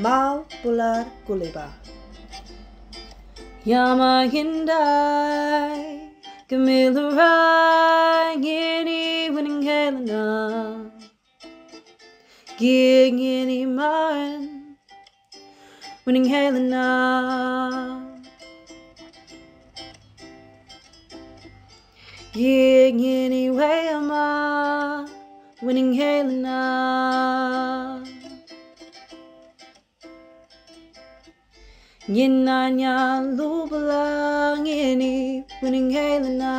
Mal Bular Guleba Yama Hindai Gamilaraay Gini Winning Helena Gini Marin Winning Helena Gig anyway, ama winning Helena. Ginanya lublang ini winning Helena.